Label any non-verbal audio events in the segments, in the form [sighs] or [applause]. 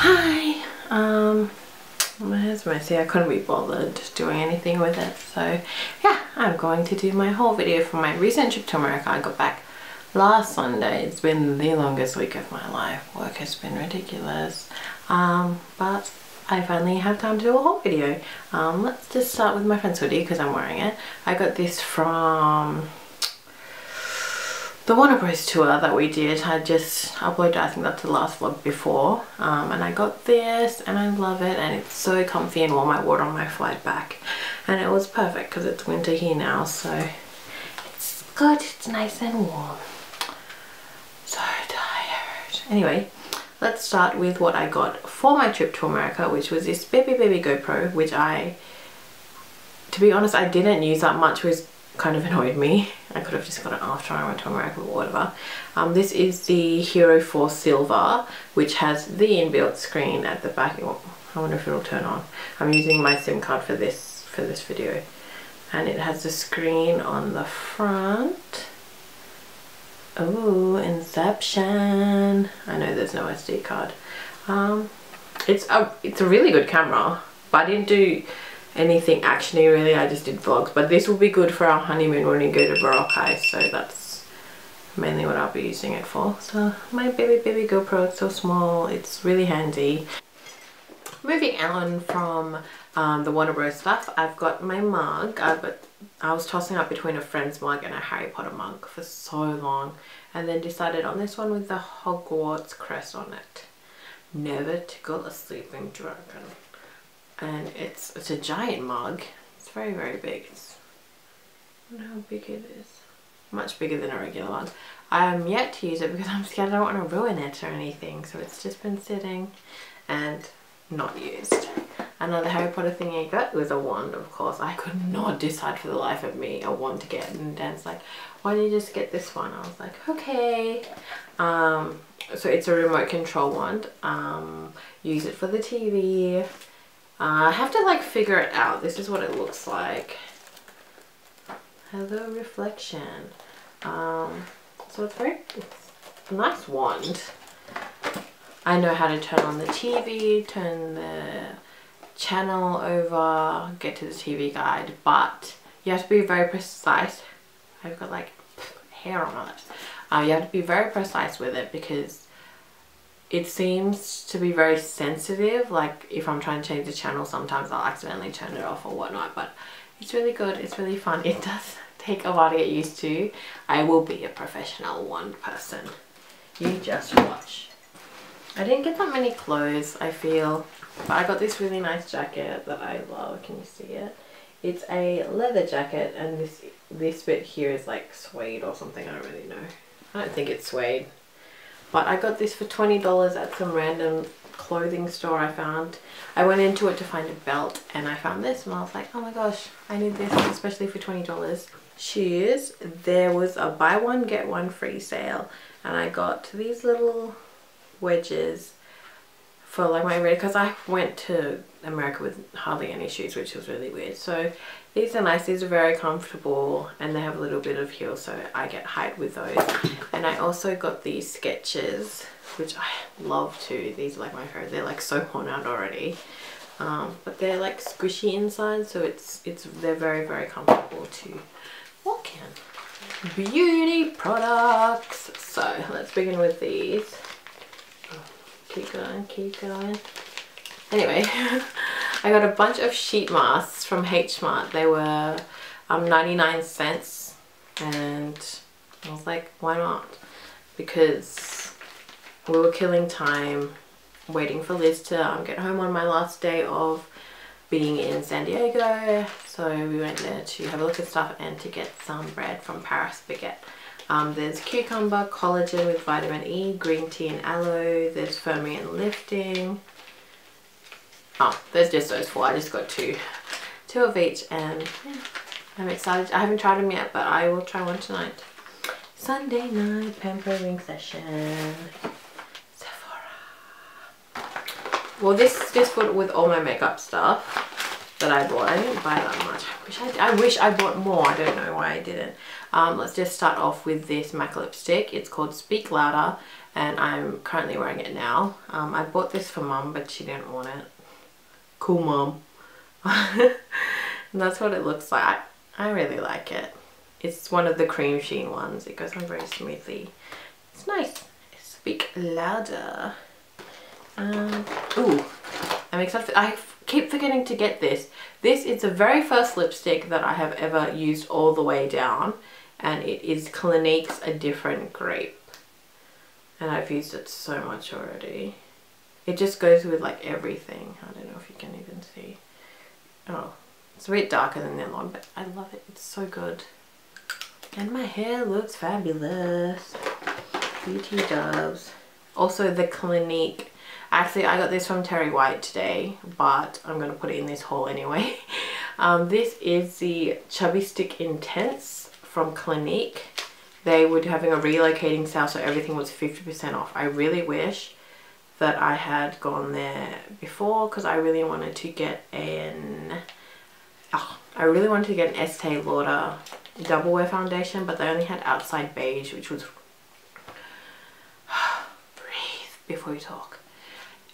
Hi, um, my hair's messy. I couldn't be bothered doing anything with it. So yeah, I'm going to do my whole video for my recent trip to America. I got back last Sunday. It's been the longest week of my life. Work has been ridiculous. Um, but I finally have time to do a whole video. Um, let's just start with my friend's hoodie because I'm wearing it. I got this from the Warner Bros tour that we did. I just uploaded, I think that's the last vlog before. Um, and I got this and I love it and it's so comfy and warm. I wore it on my flight back and it was perfect because it's winter here now so it's good. It's nice and warm. So tired. Anyway, let's start with what I got for my trip to America which was this baby baby GoPro which I to be honest I didn't use that much which kind of annoyed me. I could have just got it after I went to America or whatever. Um, this is the Hero 4 Silver which has the inbuilt screen at the back. I wonder if it'll turn on. I'm using my SIM card for this for this video. And it has the screen on the front. Oh, Inception. I know there's no SD card. Um, it's a it's a really good camera, but I didn't do anything actiony really. I just did vlogs. But this will be good for our honeymoon when we go to Boracay. So that's mainly what I'll be using it for. So my baby baby GoPro, it's so small. It's really handy. Moving on from um, the Warner Bros stuff, I've got my mug. I've got I was tossing up between a friend's mug and a Harry Potter mug for so long and then decided on this one with the Hogwarts crest on it. Never tickle a sleeping dragon. And it's it's a giant mug. It's very very big. It's how big it is. Much bigger than a regular one. I am yet to use it because I'm scared I don't want to ruin it or anything. So it's just been sitting and not used. Another Harry Potter thing I got was a wand, of course. I could not decide for the life of me a wand to get. And Dan's like, why don't you just get this one? I was like, okay. Um, so it's a remote control wand. Um, use it for the TV. Uh, I have to like figure it out. This is what it looks like. Hello reflection. Um, so it's very it's a nice wand. I know how to turn on the TV, turn the channel over, get to the TV guide, but you have to be very precise. I've got like [laughs] hair on it. Uh, you have to be very precise with it because it seems to be very sensitive. Like if I'm trying to change the channel, sometimes I'll accidentally turn it off or whatnot, but it's really good. It's really fun. It does [laughs] take a while to get used to. I will be a professional wand person. You just watch. I didn't get that many clothes, I feel. But I got this really nice jacket that I love. Can you see it? It's a leather jacket and this this bit here is like suede or something. I don't really know. I don't think it's suede. But I got this for $20 at some random clothing store I found. I went into it to find a belt and I found this and I was like, oh my gosh, I need this especially for $20. Shoes, there was a buy one get one free sale and I got these little wedges for like my red because I went to America with hardly any shoes which was really weird. So these are nice these are very comfortable and they have a little bit of heel so I get height with those. And I also got these Skechers which I love too. These are like my favorite. They're like so worn out already. Um, but they're like squishy inside so it's it's they're very very comfortable to walk in. Beauty products. So let's begin with these keep going, keep going. Anyway, [laughs] I got a bunch of sheet masks from H Mart. They were um, 99 cents and I was like, why not? Because we were killing time waiting for Liz to um, get home on my last day of being in San Diego. So we went there to have a look at stuff and to get some bread from Paris Baguette. Um, there's cucumber, collagen with vitamin E, green tea and aloe. There's firming and lifting. Oh, there's just those four. I just got two. Two of each and yeah, I'm excited. I haven't tried them yet, but I will try one tonight. Sunday night pampering session. Sephora. Well, this just put with all my makeup stuff. That I bought. I didn't buy that much. I wish I, I wish I bought more. I don't know why I didn't. Um, let's just start off with this MAC lipstick. It's called Speak Louder and I'm currently wearing it now. Um, I bought this for mum but she didn't want it. Cool mum. [laughs] And that's what it looks like. I really like it. It's one of the cream sheen ones. It goes on very smoothly. It's nice. Speak louder. Um, ooh, I'm excited. I keep forgetting to get this. This is the very first lipstick that I have ever used all the way down. And it is Clinique's A Different Grape. And I've used it so much already. It just goes with like everything. I don't know if you can even see. Oh, it's a bit darker than the other one, but I love it. It's so good. And my hair looks fabulous. Beauty Doves. Also the Clinique. Actually, I got this from Terry White today, but I'm going to put it in this haul anyway. [laughs] Um, this is the Chubby Stick Intense from Clinique. They were having a relocating sale, so everything was 50% off. I really wish that I had gone there before because I really wanted to get an... Oh, I really wanted to get an Estee Lauder double wear foundation, but they only had outside beige, which was [sighs] breathe before you talk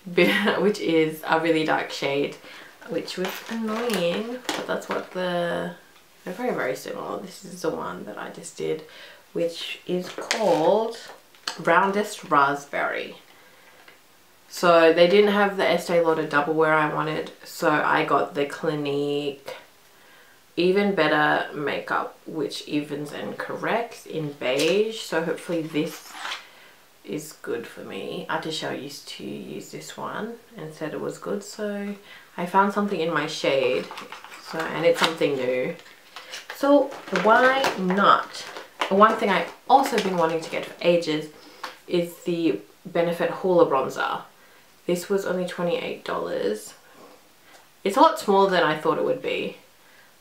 [laughs] which is a really dark shade which was annoying but that's what the they're very very similar. This is the one that I just did which is called roundest raspberry. So they didn't have the Estee Lauder double wear I wanted so I got the Clinique even better makeup which evens and corrects in beige. So hopefully this is good for me. Atisha used to use this one and said it was good so I found something in my shade so and it's something new so why not? One thing I've also been wanting to get for ages is the Benefit Hoola Bronzer. This was only $28. It's a lot smaller than I thought it would be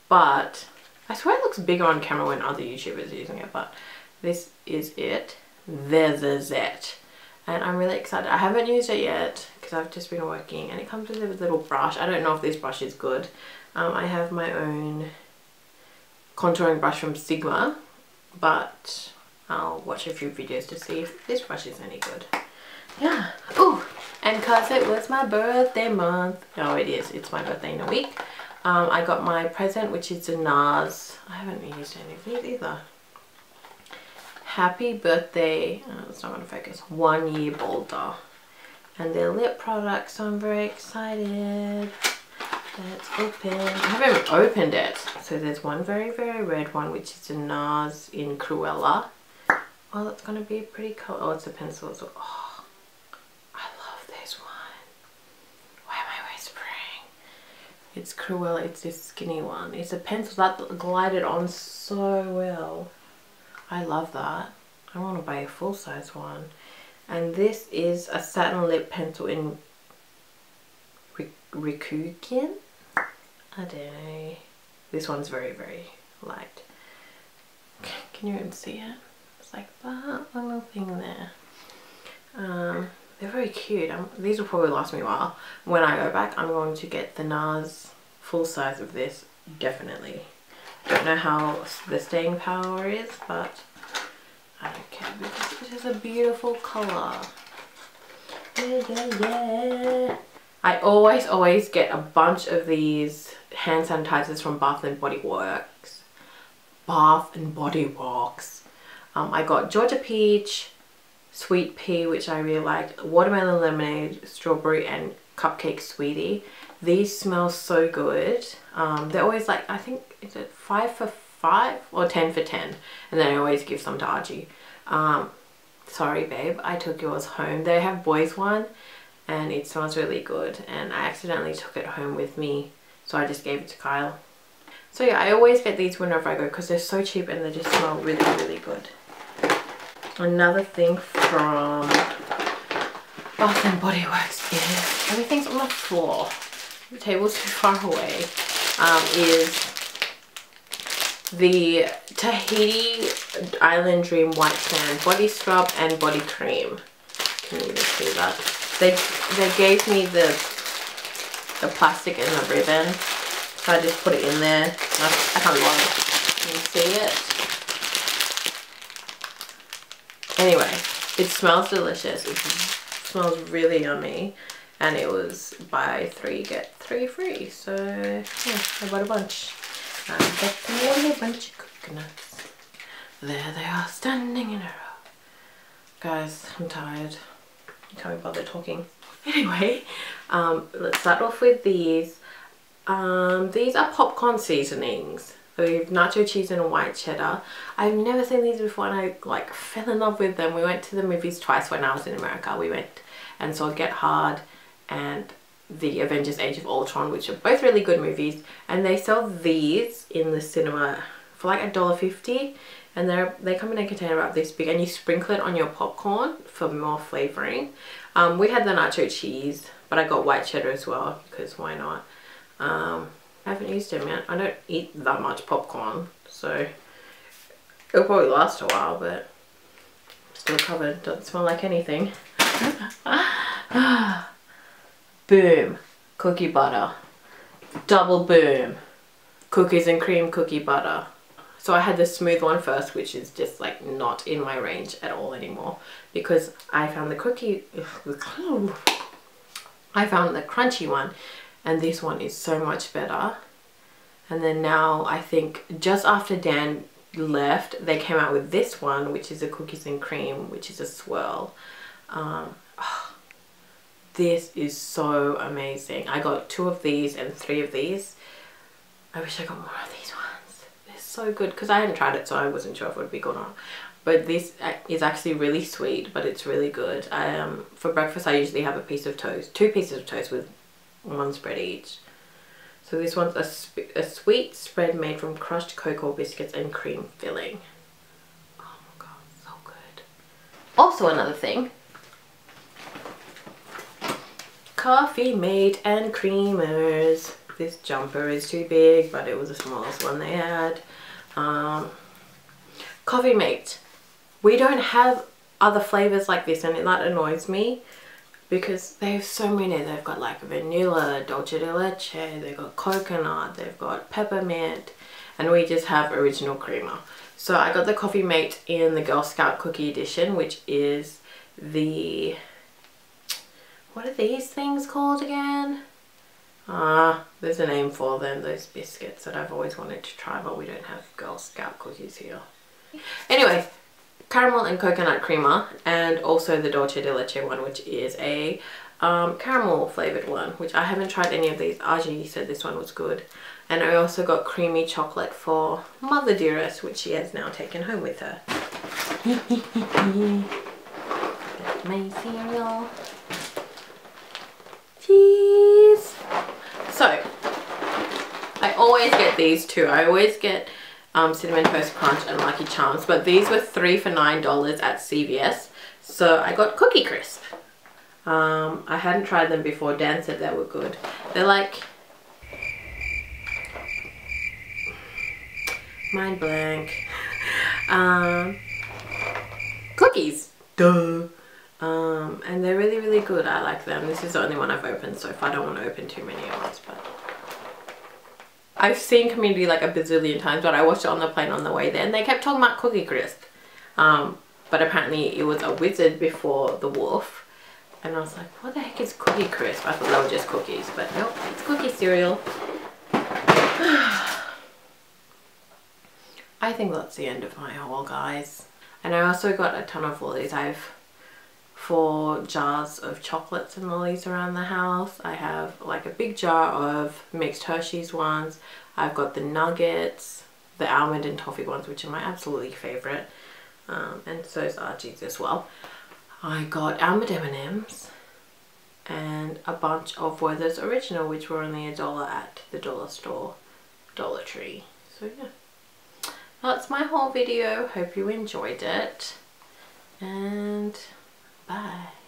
but I swear it looks bigger on camera when other YouTubers are using it but this is it this is it and I'm really excited. I haven't used it yet because I've just been working and it comes with a little brush. I don't know if this brush is good. Um, I have my own contouring brush from Sigma but I'll watch a few videos to see if this brush is any good. Yeah. Oh and because it was my birthday month. Oh it is. It's my birthday in a week. Um, I got my present which is a NARS. I haven't used any of these either. Happy birthday, uh, oh, it's not going to focus, one year Bolder. And their lip product, so I'm very excited. Let's open. I haven't opened it. So there's one very, very red one, which is a NARS in Cruella. Well, it's going to be a pretty color. Oh, it's a pencil as well. Oh. I love this one. Why am I whispering? It's Cruella, it's this skinny one. It's a pencil that glided on so well. I love that. I want to buy a full-size one. And this is a satin lip pencil in Rikugien. I don't know. This one's very, very light. Can you even see it? It's like that little thing there. Um, they're very cute. Um, these will probably last me a while. When I go back, I'm going to get the NARS full size of this, definitely. Don't know how the staying power is, but I don't care because it is a beautiful colour. Yeah, yeah, yeah. I always, always get a bunch of these hand sanitizers from Bath and Body Works. Bath and Body Works. Um, I got Georgia Peach, sweet pea which I really liked, watermelon lemonade, strawberry and cupcake sweetie. These smell so good. Um, they're always like, I think, is it 5 for 5 or 10 for 10? And then I always give some to Archie. Um, sorry babe, I took yours home. They have boys one and it smells really good and I accidentally took it home with me so I just gave it to Kyle. So yeah, I always get these whenever I go because they're so cheap and they just smell really, really good. Another thing from Bath and Body Works is everything's on the floor. The table's too far away. Um, is the Tahiti Island Dream White Sand Body Scrub and Body Cream. Can you see that? They, they gave me the, the plastic and the ribbon So I just put it in there. I, I can't be bothered. You see it. Anyway, it smells delicious. It smells really yummy. And it was buy three, get three free. So yeah, I bought a bunch. Got a lovely bunch of coconuts. There they are, standing in a row. Guys, I'm tired. I can't be bothered talking. [laughs] Anyway, um, let's start off with these. Um, these are popcorn seasonings. So we have nacho cheese and white cheddar. I've never seen these before and I like fell in love with them. We went to the movies twice when I was in America. We went and saw Get Hard and the Avengers Age of Ultron which are both really good movies and they sell these in the cinema for like a dollar fifty and they're they come in a container about this big and you sprinkle it on your popcorn for more flavoring. Um, we had the nacho cheese but I got white cheddar as well because why not? Um, I haven't used them yet I don't eat that much popcorn so it'll probably last a while but still covered. Doesn't smell like anything [laughs] boom cookie butter double boom cookies and cream cookie butter so I had the smooth one first, which is just like not in my range at all anymore because I found the cookie, I found the crunchy one and this one is so much better. And then now I think just after Dan left, they came out with this one, which is a cookies and cream, which is a swirl. Um, this is so amazing. I got two of these and three of these. I wish I got more of these ones. They're so good because I hadn't tried it so I wasn't sure if it would be good or not. But this uh, is actually really sweet but it's really good. Um, for breakfast I usually have a piece of toast two pieces of toast with one spread each. So this one's a, a sweet spread made from crushed cocoa biscuits and cream filling. Oh my god so good. Also another thing coffee mate and creamers this jumper is too big but it was the smallest one they had um, Coffee Mate. We don't have other flavors like this and that annoys me because they have so many. They've got like vanilla, dulce de leche, they've got coconut, they've got peppermint, and we just have original creamer. So I got the Coffee Mate in the Girl Scout Cookie Edition, which is the, what are these things called again? Ah, there's a name for them, those biscuits that I've always wanted to try, but we don't have Girl Scout cookies here. Anyway, caramel and coconut creamer, and also the Dulce de Leche one, which is a um, caramel flavoured one, which I haven't tried any of these. Aji said this one was good. And I also got creamy chocolate for Mother Dearest, which she has now taken home with her. [laughs] my cereal. Cheese! So, I always get these two. I always get um, Cinnamon Toast Crunch and Lucky Charms, but these were three for $9 at CVS. So I got Cookie Crisp. Um, I hadn't tried them before. Dan said they were good. They're like... Mind blank. [laughs] Um, cookies. Duh. Um, and they're really, really good. I like them. This is the only one I've opened so far. I don't want to open too many at once, but... I've seen Community like a bazillion times, but I watched it on the plane on the way there, and they kept talking about Cookie Crisp. Um, but apparently it was a wizard before the wolf. And I was like, what the heck is Cookie Crisp? I thought they were just cookies, but nope, it's cookie cereal. [sighs] I think that's the end of my haul, guys. And I also got a ton of lollies. I've four jars of chocolates and lollies around the house. I have like a big jar of mixed Hershey's ones. I've got the nuggets, the almond and toffee ones, which are my absolutely favorite. Um, and so is Archie's as well. I got almond M&Ms and a bunch of Werther's Original, which were only a dollar at the dollar store, Dollar Tree. So yeah, that's my whole video. Hope you enjoyed it. And Bye.